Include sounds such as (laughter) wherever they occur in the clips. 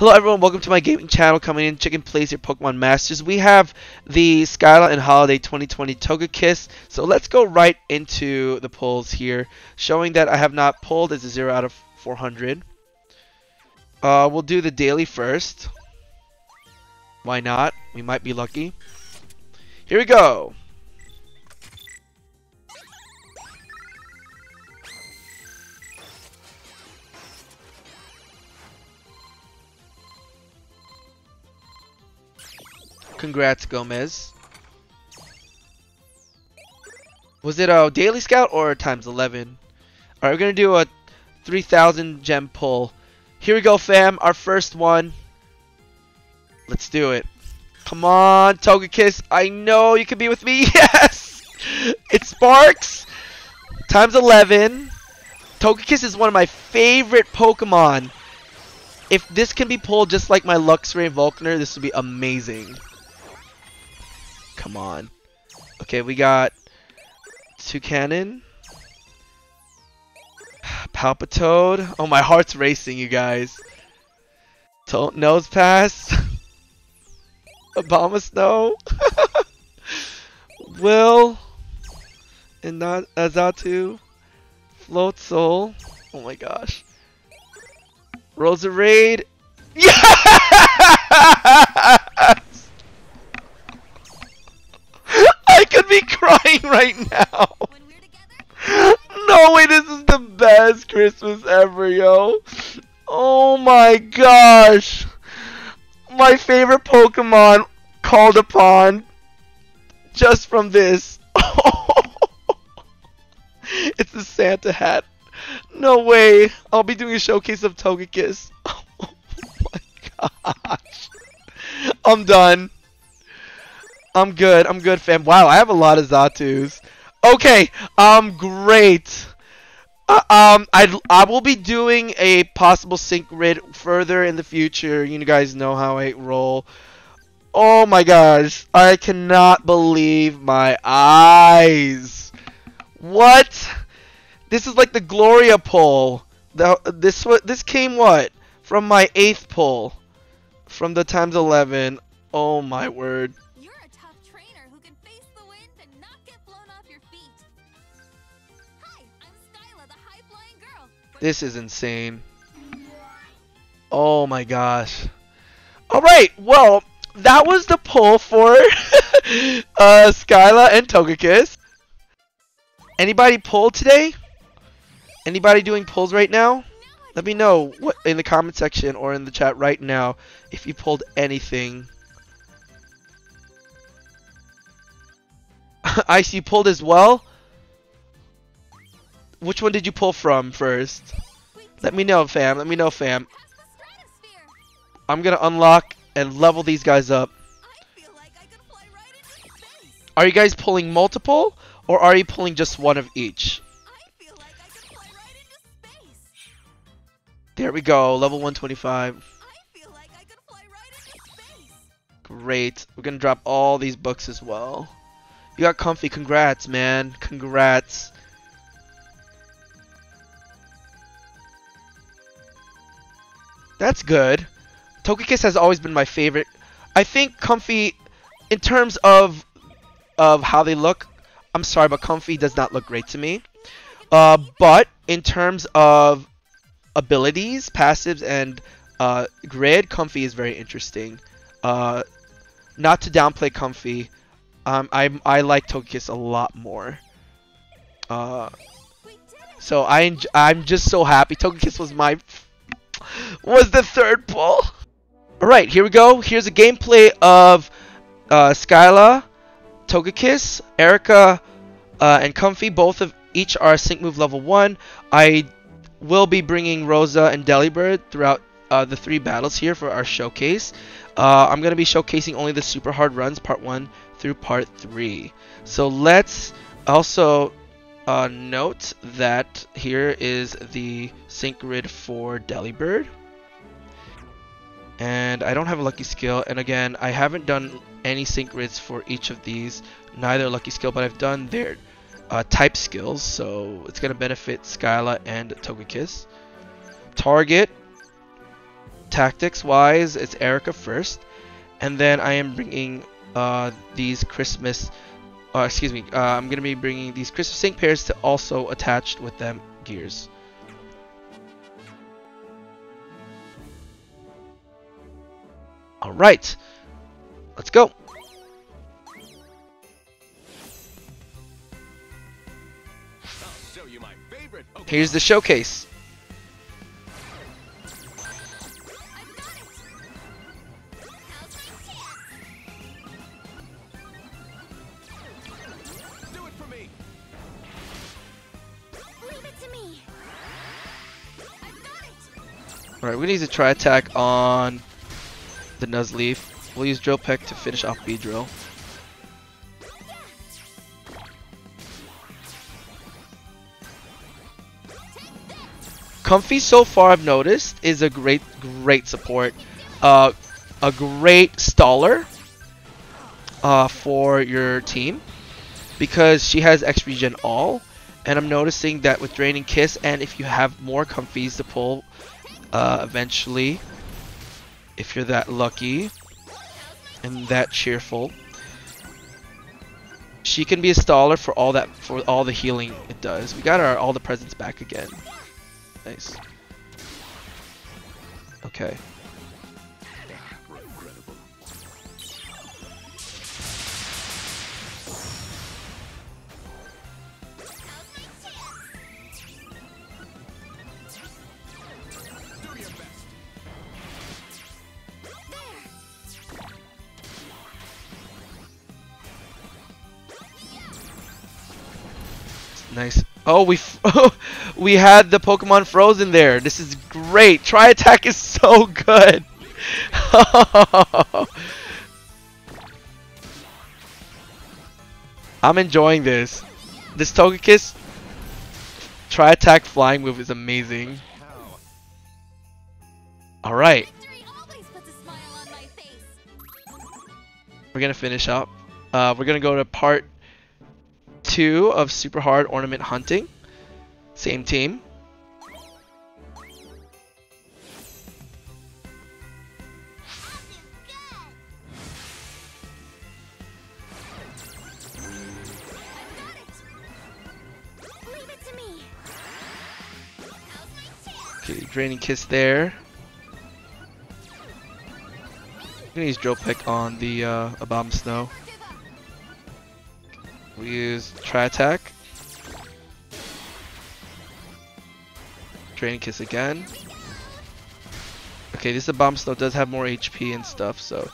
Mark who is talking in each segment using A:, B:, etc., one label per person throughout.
A: Hello everyone, welcome to my gaming channel coming in Chickn Plays Your Pokemon Masters. We have the Skyla and Holiday 2020 Togekiss. So let's go right into the pulls here. Showing that I have not pulled as a 0 out of 400. Uh, we'll do the daily first. Why not? We might be lucky. Here we go. Congrats, Gomez. Was it a daily scout or times 11? Alright, we're going to do a 3000 gem pull. Here we go, fam. Our first one. Let's do it. Come on, Togekiss. I know you can be with me. (laughs) Yes! It sparks. Times 11. Togekiss is one of my favorite Pokemon. If this can be pulled just like my Luxray and Volkner, this would be amazing. Come on. Okay, we got Toucannon. (sighs) Palpitoad. Oh, my heart's racing, you guys. To Nosepass. (laughs) Snow. (laughs) Will. And not Azatu. Floatzel. Oh my gosh. Roserade. (laughs) Yeah! Right now. (laughs) No way, this is the best Christmas ever, yo. Oh my gosh. My favorite Pokemon called upon just from this. (laughs) it's the Santa hat. No way. I'll be doing a showcase of Togekiss. (laughs) Oh my gosh. I'm done. I'm good. I'm good, fam. Wow, I have a lot of Zatus. Okay, um, great. Uh, um, I I will be doing a possible sync grid further in the future. You guys know how I roll. Oh my gosh, I cannot believe my eyes. What? This is like the Gloria pull. The, this what this came what from my eighth pull from the times 11. Oh my word. This is insane. Oh my gosh. Alright, well, that was the pull for (laughs) uh, Skyla and Togekiss. Anybody pull today? Anybody doing pulls right now? Let me know what in the comment section or in the chat right now if you pulled anything. (laughs) I see pulled as well. Which one did you pull from first? Let me know, fam. Let me know, fam. I'm gonna unlock and level these guys up. Are you guys pulling multiple, or are you pulling just one of each? There we go, level 125. Great. We're gonna drop all these books as well. You got Comfey. Congrats, man. Congrats. That's good. Togekiss has always been my favorite. I think Comfey, in terms of of how they look, I'm sorry, but Comfey does not look great to me. Uh, but in terms of abilities, passives, and uh, grid, Comfey is very interesting. Uh, not to downplay Comfey, um, I I like Togekiss a lot more. Uh, so I I'm just so happy. Togekiss was my was the third pull. Alright, here we go. Here's a gameplay of uh, Skyla, Togekiss, Erika, uh, and Comfey. Both of each are sync move level 1. I will be bringing Rosa and Delibird throughout uh, the three battles here for our showcase. Uh, I'm going to be showcasing only the super hard runs, part 1 through part 3. So let's also uh, note that here is the sync grid for Delibird. And I don't have a lucky skill. And again, I haven't done any sync grids for each of these. Neither lucky skill, but I've done their uh, type skills. So it's going to benefit Skyla and Togekiss. Target. tactics wise, it's Erika first, and then I am bringing uh, these Christmas, uh, excuse me, uh, I'm gonna be bringing these Crystal sync pairs to also attached with them gears. All right, let's go. Here's the showcase. We need to Tri-Attack on the Nuzleaf. We'll use Drill Peck to finish off Beedrill. Comfey, so far I've noticed is a great, great support. Uh, a great staller uh, for your team because she has X regen all and I'm noticing that with Draining Kiss and if you have more Comfeys to pull uh, eventually if you're that lucky and that cheerful she can be a staller for all that for all the healing it does. We got our all the presents back again. Nice. Okay. Nice. Oh, we (laughs) we had the Pokemon frozen there. This is great. Tri-Attack is so good. (laughs) I'm enjoying this. This Togekiss Tri-Attack flying move is amazing. All right. We're gonna finish up. Uh, we're gonna go to part two of Super Hard Ornament Hunting. Same team. Okay, Draining Kiss there. I'm gonna use Drill Peck on the uh, Abomasnow. We use Tri-Attack. Draining Kiss again. Okay, this Bomb Abomasnow does have more HP and stuff, so.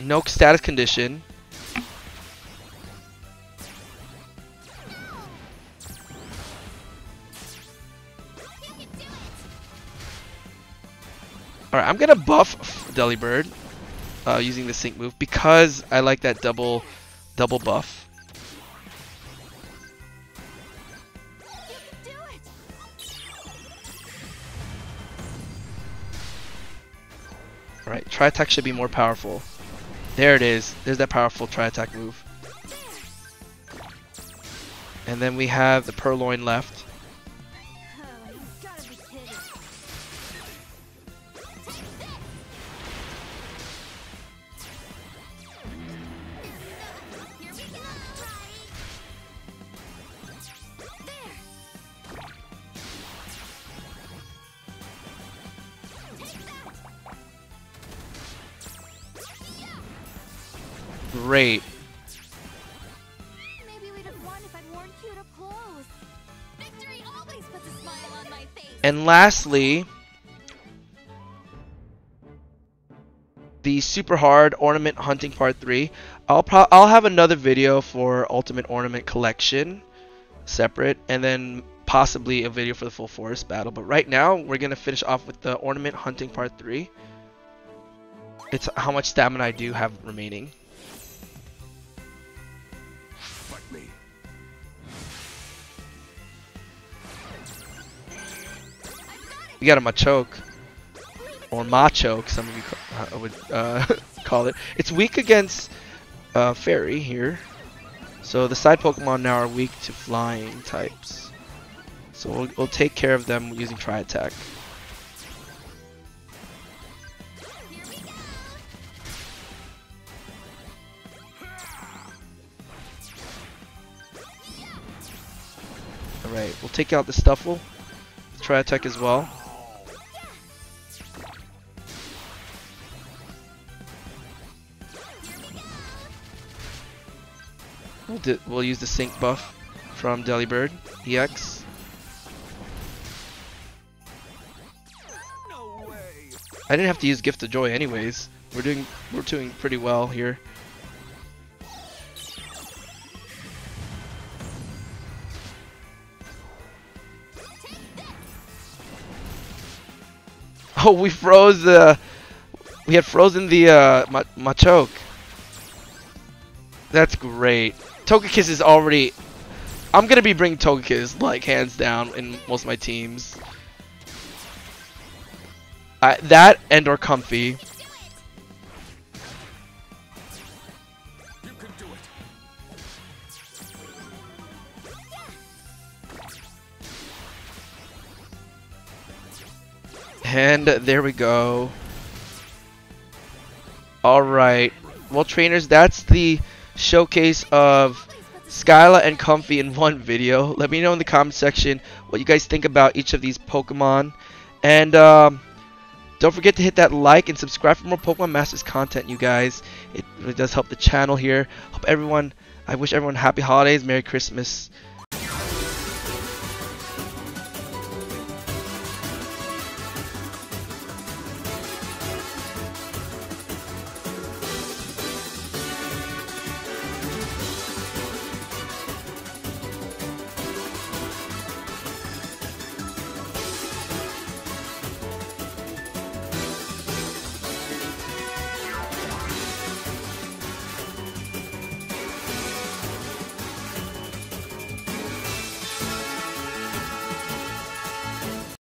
A: No status condition. Alright, I'm gonna buff Delibird uh, using the sync move because I like that double double buff. Alright, Tri-Attack should be more powerful. There it is. There's that powerful Tri-Attack move. And then we have the Purrloin left. Great. And lastly, the super hard ornament hunting part 3. I'll I'll have another video for ultimate ornament collection separate and then possibly a video for the full forest battle. But right now we're going to finish off with the ornament hunting part 3. It's how much stamina I do have remaining. We got a Machoke. Or Machoke, some of you uh, would uh, (laughs) call it. It's weak against uh, Fairy here. So the side Pokemon now are weak to flying types. So we'll, we'll take care of them using Tri Attack. Alright, we'll take out the Stufful. Tri Attack as well. We'll, we'll use the sync buff from Delibird EX. I didn't have to use Gift of Joy anyways. We're doing we're doing pretty well here. (laughs) Oh, we froze the. We had frozen the uh, Machoke. That's great. Togekiss is already... I'm going to be bringing Togekiss, like, hands down in most of my teams. Uh, that and or Comfey. And there we go. Alright. Well, trainers, that's the showcase of Skyla and Comfey in one video. Let me know in the comment section what you guys think about each of these Pokemon. And um, don't forget to hit that like and subscribe for more Pokemon Masters content, you guys. It really does help the channel here. Hope everyone, I wish everyone happy holidays, Merry Christmas.